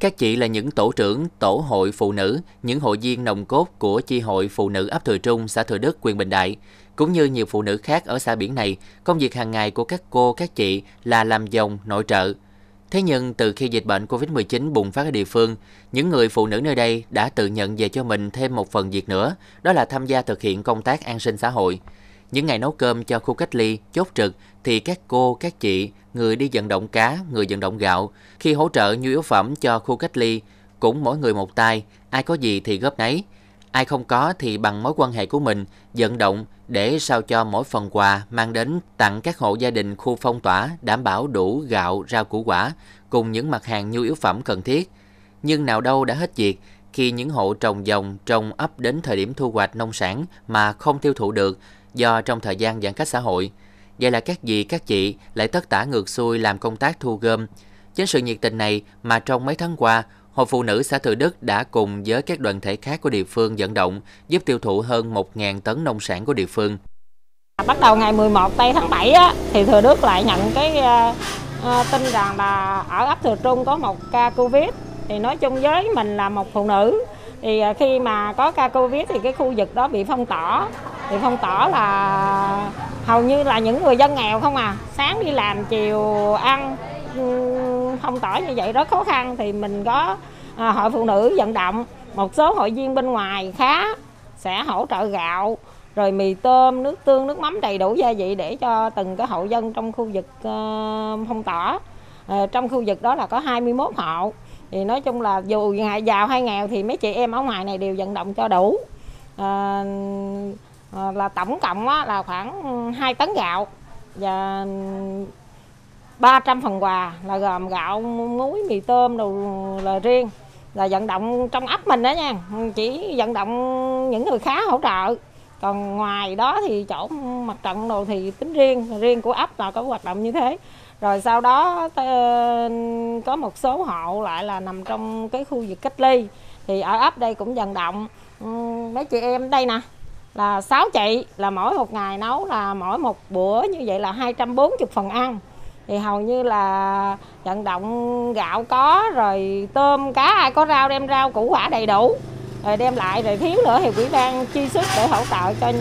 Các chị là những tổ trưởng, tổ hội phụ nữ, những hội viên nồng cốt của chi hội phụ nữ ấp Thừa Trung, xã Thừa Đức, huyện Bình Đại. Cũng như nhiều phụ nữ khác ở xã biển này, công việc hàng ngày của các cô, các chị là làm dòng, nội trợ. Thế nhưng từ khi dịch bệnh Covid-19 bùng phát ở địa phương, những người phụ nữ nơi đây đã tự nhận về cho mình thêm một phần việc nữa, đó là tham gia thực hiện công tác an sinh xã hội. Những ngày nấu cơm cho khu cách ly, chốt trực thì các cô, các chị, người đi vận động cá, người vận động gạo, khi hỗ trợ nhu yếu phẩm cho khu cách ly, cũng mỗi người một tay, ai có gì thì góp nấy. Ai không có thì bằng mối quan hệ của mình vận động để sao cho mỗi phần quà mang đến tặng các hộ gia đình khu phong tỏa đảm bảo đủ gạo, rau củ quả cùng những mặt hàng nhu yếu phẩm cần thiết. Nhưng nào đâu đã hết việc khi những hộ trồng dòng trồng ấp đến thời điểm thu hoạch nông sản mà không tiêu thụ được do trong thời gian giãn cách xã hội. Vậy là các dì các chị lại tất tả ngược xuôi làm công tác thu gom. Chính sự nhiệt tình này mà trong mấy tháng qua, Hội Phụ Nữ xã Thừa Đức đã cùng với các đoàn thể khác của địa phương vận động giúp tiêu thụ hơn 1.000 tấn nông sản của địa phương. Bắt đầu ngày 11 tây tháng 7 á, thì Thừa Đức lại nhận cái uh, uh, tin rằng là ở ấp Thừa Trung có một ca Covid. Thì nói chung với mình là một phụ nữ thì à, khi mà có ca Covid thì cái khu vực đó bị phong tỏa. Thì phong tỏa là hầu như là những người dân nghèo không à. Sáng đi làm, chiều ăn, phong tỏa như vậy rất khó khăn thì mình có à, hội phụ nữ vận động một số hội viên bên ngoài khá sẽ hỗ trợ gạo rồi mì tôm nước tương nước mắm đầy đủ gia vị để cho từng cái hộ dân trong khu vực uh, phong tỏa uh, trong khu vực đó là có 21 hộ thì nói chung là dù ngày giàu hay nghèo thì mấy chị em ở ngoài này đều vận động cho đủ. À, là tổng cộng á, là khoảng 2 tấn gạo và 300 phần quà là gồm gạo muối mì tôm đồ là riêng. Là vận động trong ấp mình đó nha chỉ vận động những người khá hỗ trợ còn ngoài đó thì chỗ mặt trận đồ thì tính riêng riêng của ấp là có hoạt động như thế. Rồi sau đó có một số hộ lại là nằm trong cái khu vực cách ly. Thì ở ấp đây cũng vận động. Mấy chị em, đây nè, là 6 chị, là mỗi một ngày nấu là mỗi một bữa như vậy là 240 phần ăn. Thì hầu như là vận động gạo có, rồi tôm, cá, ai có rau đem rau, củ quả đầy đủ rồi đem lại rồi thiếu nữa thì quỹ ban chi sức để hỗ trợ cho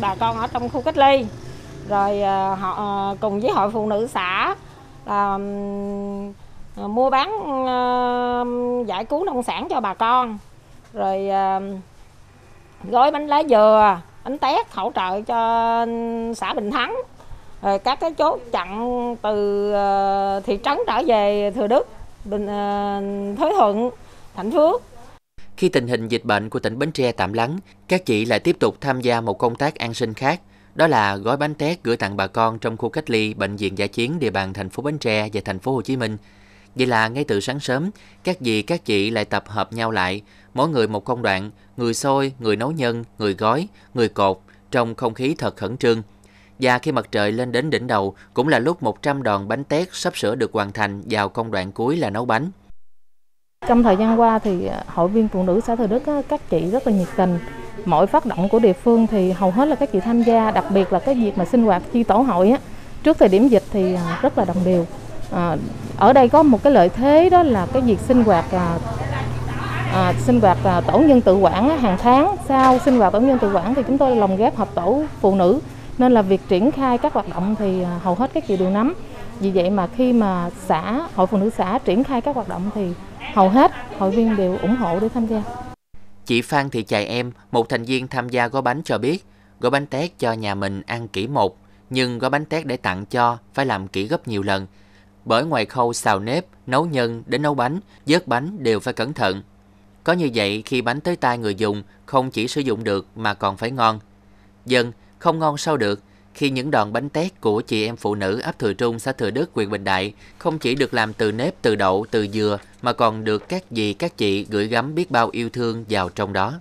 bà con ở trong khu cách ly. Rồi ờ, họ ờ, cùng với hội phụ nữ xã là mua bán ờ, giải cứu nông sản cho bà con. Rồi gói bánh lá dừa bánh tét hỗ trợ cho xã Bình Thắng. Rồi các cái chốt chặn từ thị trấn trở về Thừa Đức, Bình Thới Thuận, Thạnh Phước. Khi tình hình dịch bệnh của tỉnh Bến Tre tạm lắng, các chị lại tiếp tục tham gia một công tác an sinh khác, đó là gói bánh tét gửi tặng bà con trong khu cách ly bệnh viện giả chiến địa bàn thành phố Bến Tre và thành phố Hồ Chí Minh. Vậy là ngay từ sáng sớm, các dì các chị lại tập hợp nhau lại, mỗi người một công đoạn, người xôi, người nấu nhân, người gói, người cột, trong không khí thật khẩn trương. Và khi mặt trời lên đến đỉnh đầu cũng là lúc 100 đòn bánh tét sắp sửa được hoàn thành vào công đoạn cuối là nấu bánh. Trong thời gian qua thì à, hội viên phụ nữ xã Thừa Đức các chị rất là nhiệt tình. Mọi phát động của địa phương thì hầu hết là các chị tham gia, đặc biệt là cái việc mà sinh hoạt chi tổ hội á. Trước thời điểm dịch thì à, rất là đồng đều. À, ở đây có một cái lợi thế đó là cái việc sinh hoạt à, à, sinh hoạt à, tổ nhân tự quản hàng tháng sau sinh hoạt tổ nhân tự quản thì chúng tôi lồng ghép hợp tổ phụ nữ nên là việc triển khai các hoạt động thì à, hầu hết các chị đều nắm vì vậy mà khi mà xã hội phụ nữ xã triển khai các hoạt động thì hầu hết hội viên đều ủng hộ để tham gia chị Phan Thị Chài Em, một thành viên tham gia gói bánh cho biết, gói bánh tét cho nhà mình ăn kỹ một, nhưng gói bánh tét để tặng cho phải làm kỹ gấp nhiều lần. Bởi ngoài khâu xào nếp, nấu nhân đến nấu bánh, vớt bánh đều phải cẩn thận. Có như vậy khi bánh tới tay người dùng không chỉ sử dụng được mà còn phải ngon. Dân, không ngon sao được khi những đòn bánh tét của chị em phụ nữ ấp Thừa Trung, xã Thừa Đức, huyện Bình Đại không chỉ được làm từ nếp, từ đậu, từ dừa mà còn được các dì, các chị gửi gắm biết bao yêu thương vào trong đó.